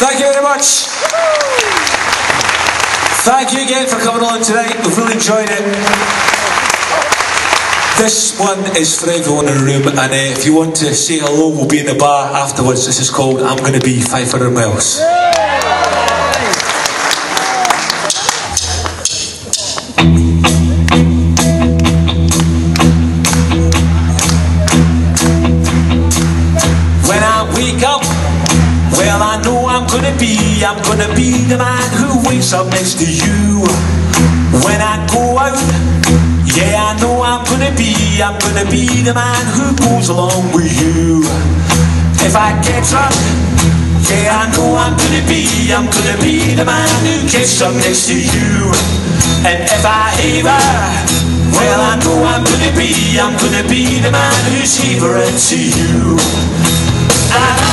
Thank you very much. Thank you again for coming on tonight. We've really enjoyed it. This one is for everyone in the room, and uh, if you want to say hello, we'll be in the bar afterwards. This is called I'm Gonna Be 500 Miles. Gonna be, I'm gonna be the man who wakes up next to you. When I go out, yeah, I know I'm gonna be, I'm gonna be the man who goes along with you. If I get drunk, yeah, I know I'm gonna be, I'm gonna be the man who gets up next to you. And if I ever, well, I know I'm gonna be, I'm gonna be the man who's heavering to you. I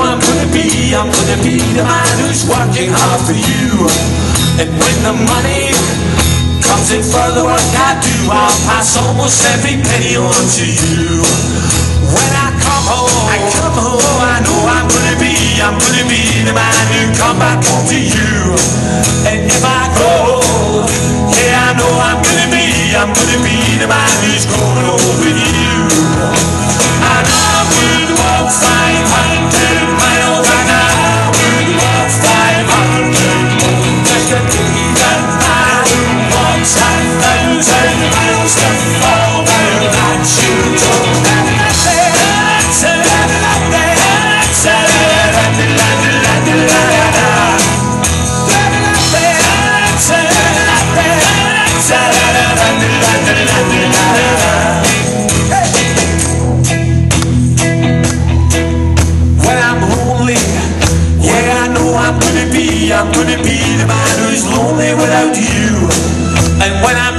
I'm gonna be, I'm gonna be the man who's working hard for you. And when the money comes in for the work I do, I'll pass almost every penny on to you. When I come home, I come home, I know I'm gonna be, I'm gonna be the man who come back home to you. And if I go,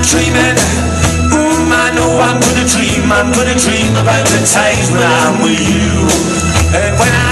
dreaming, mm, I know I'm gonna dream, I'm gonna dream about the times when I'm with you. And when I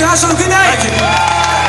Thank you, Hassel. Good night.